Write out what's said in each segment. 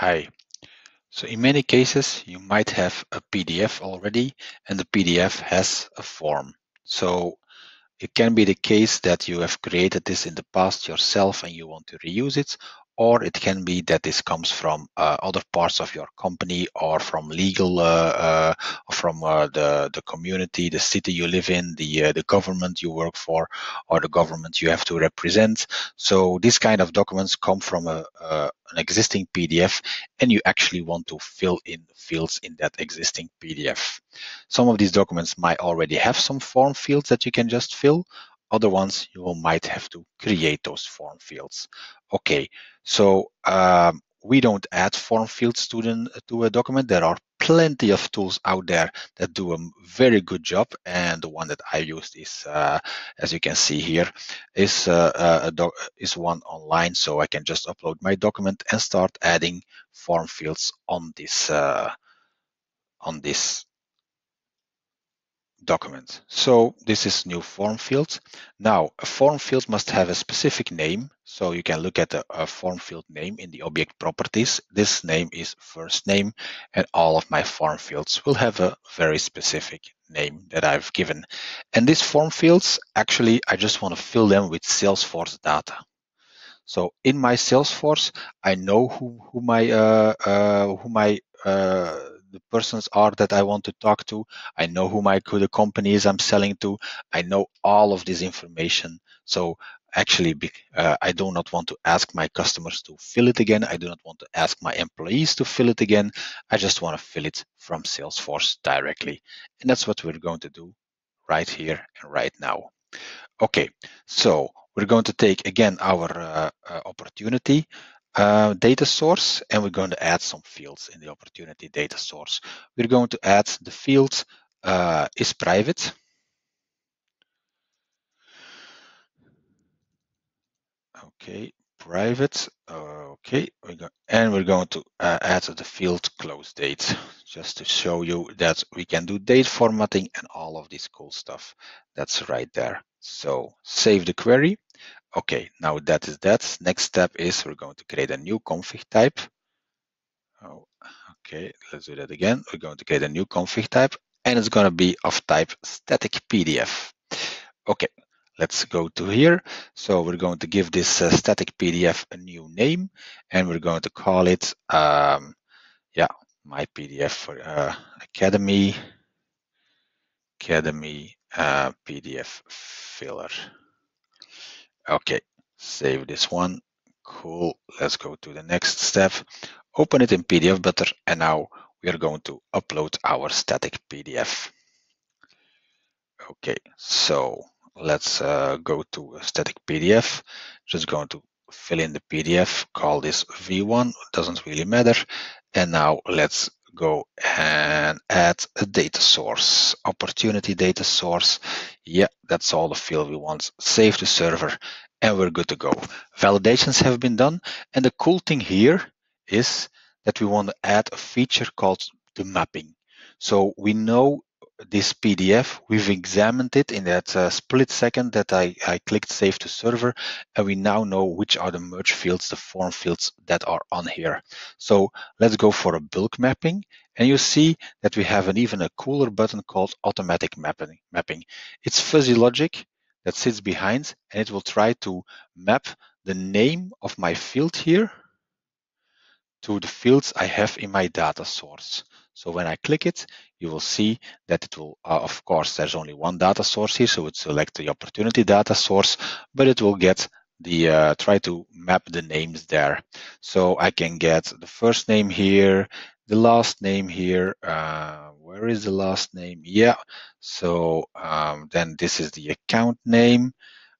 Hi. So in many cases, you might have a PDF already and the PDF has a form. So it can be the case that you have created this in the past yourself and you want to reuse it, or it can be that this comes from uh, other parts of your company or from legal, uh, uh, from uh, the, the community, the city you live in, the, uh, the government you work for, or the government you have to represent. So these kind of documents come from a, an existing PDF and you actually want to fill in fields in that existing PDF. Some of these documents might already have some form fields that you can just fill. Other ones you might have to create those form fields. Okay, so um, we don't add form fields to, the, to a document. There are plenty of tools out there that do a very good job. And the one that I used is, uh, as you can see here, is, uh, a is one online. So I can just upload my document and start adding form fields on this, uh, on this document. So this is new form field. Now a form field must have a specific name. So you can look at a, a, form field name in the object properties. This name is first name and all of my form fields will have a very specific name that I've given. And these form fields, actually, I just want to fill them with Salesforce data. So in my Salesforce, I know who, who my, uh, uh, who my uh, the persons are that I want to talk to. I know who my who the company is I'm selling to. I know all of this information. So actually, uh, I do not want to ask my customers to fill it again. I do not want to ask my employees to fill it again. I just want to fill it from Salesforce directly. And that's what we're going to do right here and right now. Okay, so we're going to take again our uh, uh, opportunity uh, data source and we're going to add some fields in the opportunity data source. We're going to add the field uh, is private. Okay, private. Okay, we go, and we're going to uh, add the field close date just to show you that we can do date formatting and all of this cool stuff. That's right there. So save the query. Okay, now that is that. Next step is we're going to create a new config type. Oh, okay, let's do that again. We're going to create a new config type and it's going to be of type static PDF. Okay, let's go to here. So we're going to give this uh, static PDF a new name and we're going to call it, um, yeah, my PDF for uh, Academy, Academy uh, PDF filler. Okay, save this one. Cool. Let's go to the next step. Open it in PDF Butler, and now we are going to upload our static PDF. Okay, so let's uh, go to static PDF. Just going to fill in the PDF, call this V1, doesn't really matter. And now let's go and add a data source, opportunity data source. Yeah, that's all the field we want. Save the server and we're good to go. Validations have been done. And the cool thing here is that we want to add a feature called the mapping. So we know this PDF, we've examined it in that uh, split second that I, I clicked save to server, and we now know which are the merge fields, the form fields that are on here. So let's go for a bulk mapping, and you see that we have an even a cooler button called automatic mapping. mapping. It's fuzzy logic that sits behind, and it will try to map the name of my field here to the fields I have in my data source. So when I click it, you will see that it will, uh, of course, there's only one data source here, so it select the opportunity data source, but it will get the, uh, try to map the names there. So I can get the first name here, the last name here, uh, where is the last name? Yeah, so um, then this is the account name.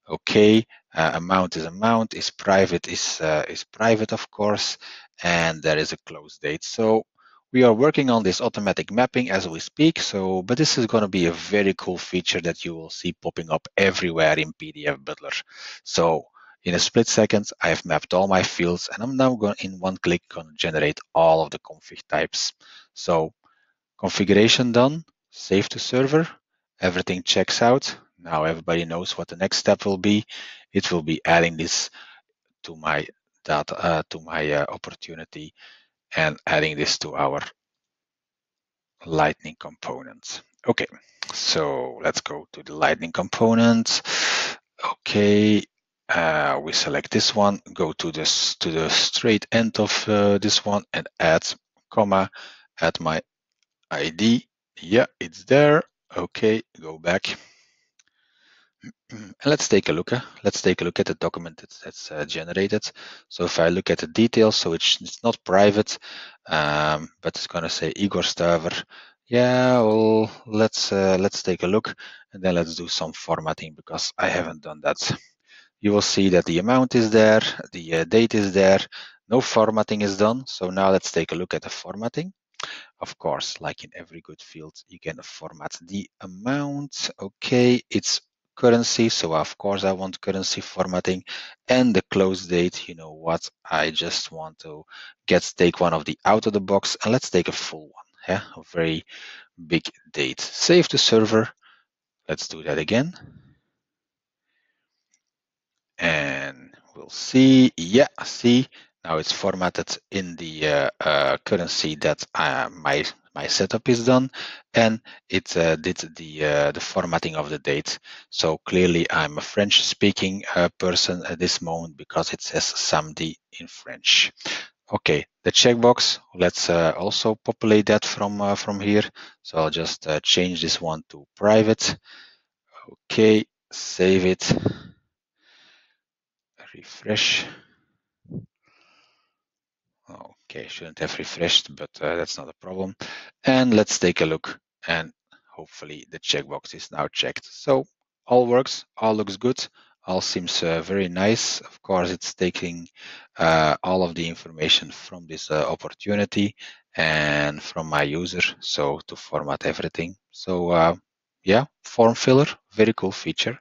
Okay, uh, amount is amount, is private is uh, is private, of course, and there is a close date. So we are working on this automatic mapping as we speak. So, but this is going to be a very cool feature that you will see popping up everywhere in PDF Butler. So in a split second, I have mapped all my fields and I'm now going in one click going to generate all of the config types. So configuration done, save to server, everything checks out. Now everybody knows what the next step will be. It will be adding this to my data, uh, to my uh, opportunity and adding this to our lightning component. Okay, so let's go to the lightning component. Okay, uh, we select this one, go to this to the straight end of uh, this one and add comma, add my ID. Yeah, it's there. Okay, go back. And let's take a look. Uh, let's take a look at the document that's, that's uh, generated. So if I look at the details, so it's, it's not private, um, but it's going to say Igor Stuiver. Yeah, well, let's uh, let's take a look and then let's do some formatting because I haven't done that. You will see that the amount is there, the uh, date is there, no formatting is done. So now let's take a look at the formatting. Of course, like in every good field, you can format the amount. Okay, it's currency. So of course I want currency formatting and the close date. You know what? I just want to get take one of the out of the box and let's take a full one. Yeah, a very big date. Save the server. Let's do that again. And we'll see. Yeah, see now it's formatted in the uh, uh, currency that uh, my my setup is done, and it uh, did the uh, the formatting of the date. So clearly, I'm a French-speaking uh, person at this moment because it says samedi in French. Okay, the checkbox. Let's also populate that from from here. So I'll just change this one to private. Okay, save it. Refresh. Okay, shouldn't have refreshed, but uh, that's not a problem. And let's take a look and hopefully the checkbox is now checked. So all works, all looks good, all seems uh, very nice. Of course, it's taking uh, all of the information from this uh, opportunity and from my user, so to format everything. So uh, yeah, form filler, very cool feature.